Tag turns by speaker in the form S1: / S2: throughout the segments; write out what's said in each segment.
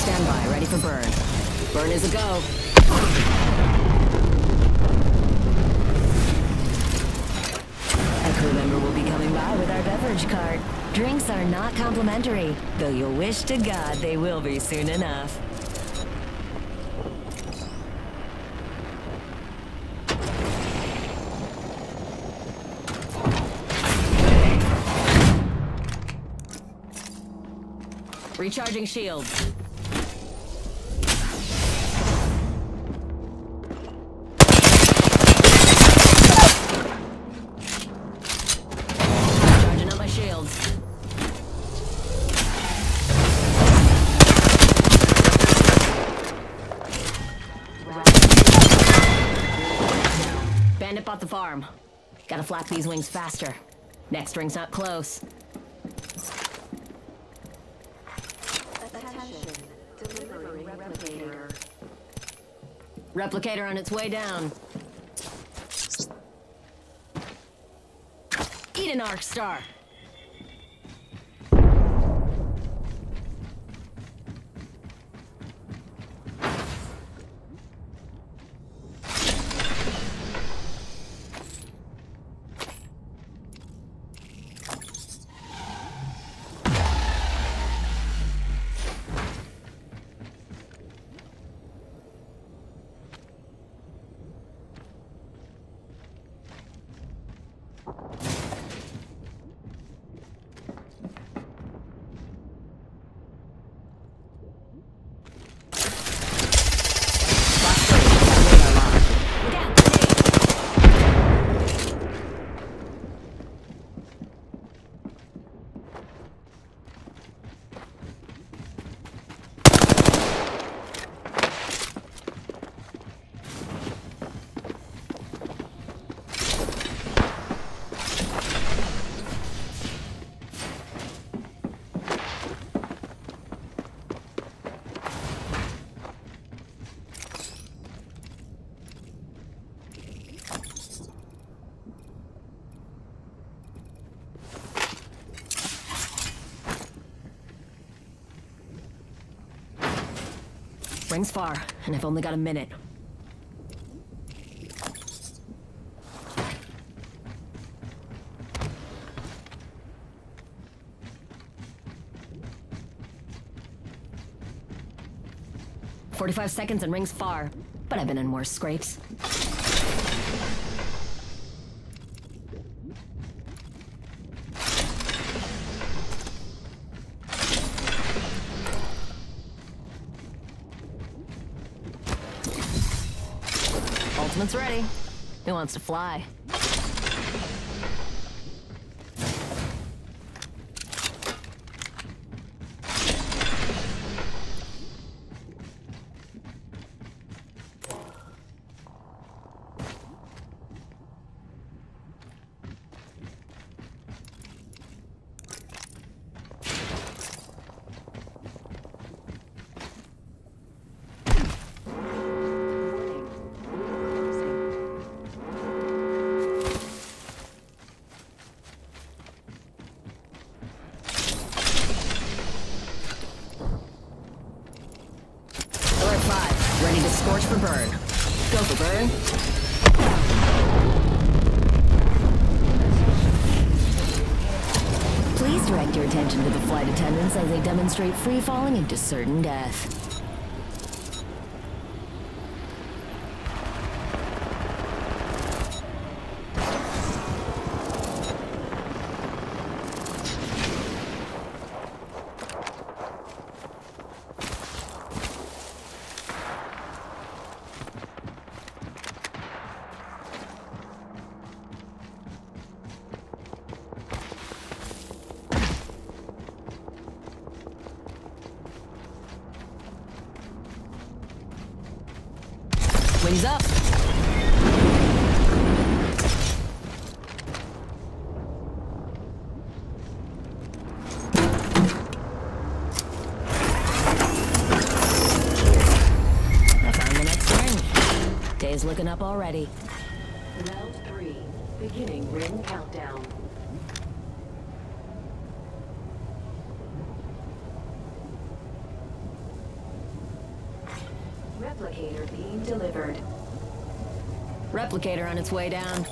S1: standby, ready for burn. Burn is a go. A crew member will be coming by with our beverage cart. Drinks are not complimentary, though you'll wish to God they will be soon enough. Recharging shields. Farm. Gotta flap these wings faster. Next ring's not close.
S2: Replicator
S1: on its way down. Eat an arc star. Ring's far, and I've only got a minute. Forty-five seconds and ring's far, but I've been in worse scrapes. Ultimate's ready. Who wants to fly? Your attention to the flight attendants as they demonstrate free falling into certain death. Wings up. Looking up already.
S2: Replicator being delivered.
S1: Replicator on its way down.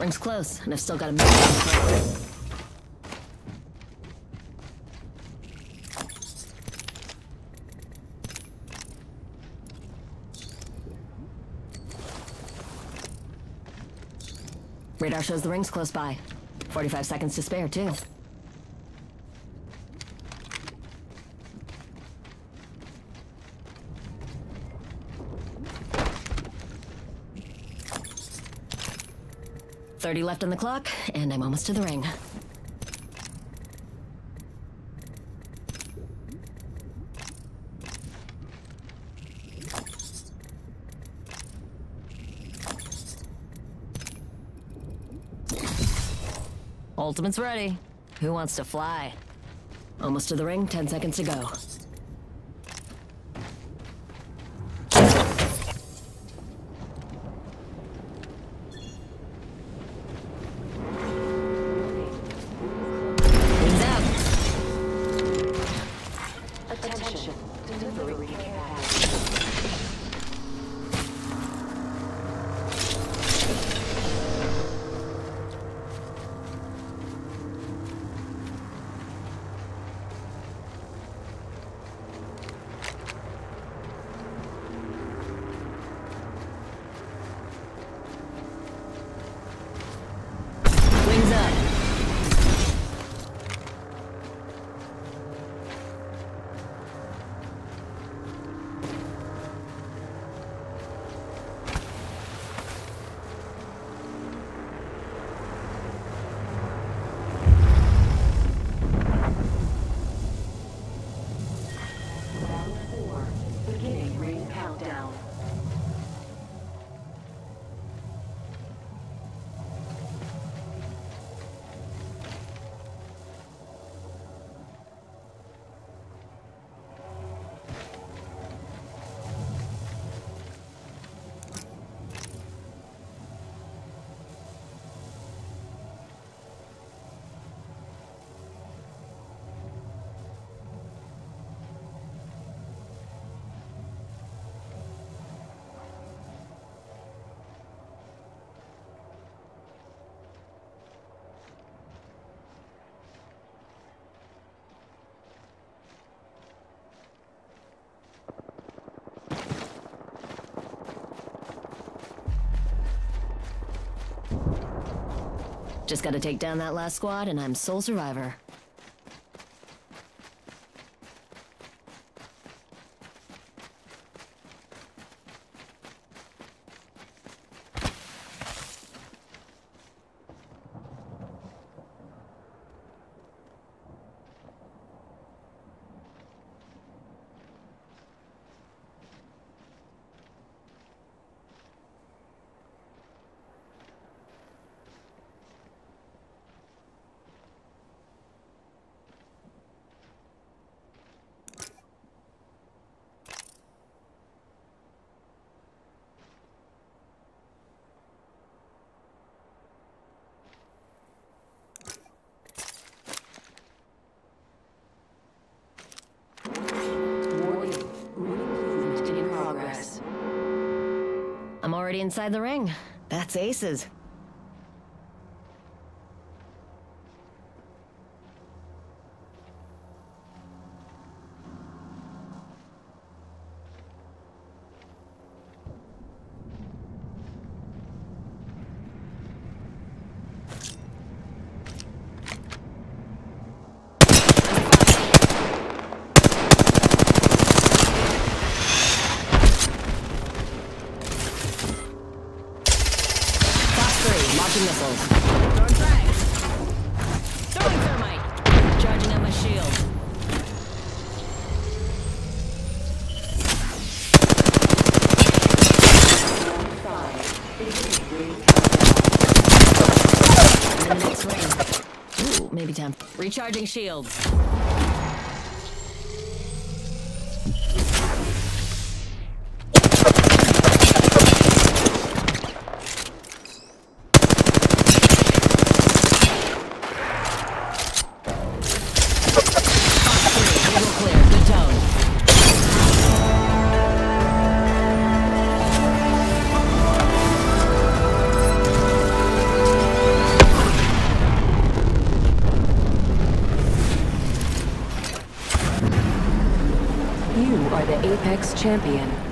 S1: Ring's close, and I've still got a minute. Radar shows the ring's close by. 45 seconds to spare, too. Thirty left on the clock, and I'm almost to the ring. Ultimate's ready. Who wants to fly? Almost to the ring, 10 seconds to go. Just gotta take down that last squad, and I'm sole survivor.
S2: Warning. Ring movement in progress.
S1: I'm already inside the ring. That's aces. Recharging shields.
S2: Apex Champion.